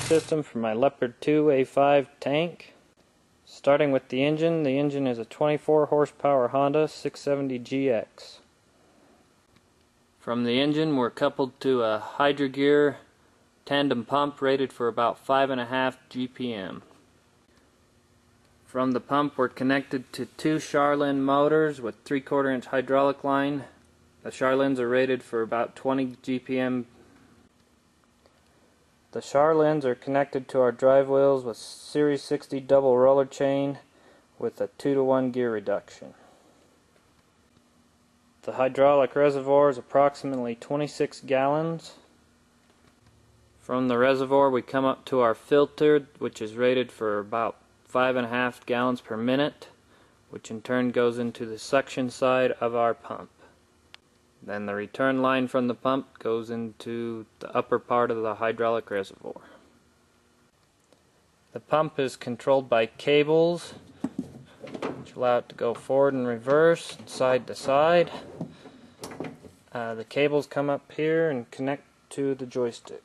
system for my Leopard 2 A5 tank. Starting with the engine, the engine is a 24 horsepower Honda 670GX. From the engine, we're coupled to a Hydrogear tandem pump rated for about 5.5 GPM. From the pump, we're connected to two Char-Lynn motors with 3 quarter inch hydraulic line. The Char-Lynns are rated for about 20 GPM. The Char-Lynns are connected to our drive wheels with Series 60 double roller chain with a 2 to 1 gear reduction. The hydraulic reservoir is approximately 26 gallons. From the reservoir we come up to our filter which is rated for about five and a half gallons per minute which in turn goes into the suction side of our pump. Then the return line from the pump goes into the upper part of the hydraulic reservoir. The pump is controlled by cables which allow it to go forward and reverse, side to side. Uh, the cables come up here and connect to the joystick.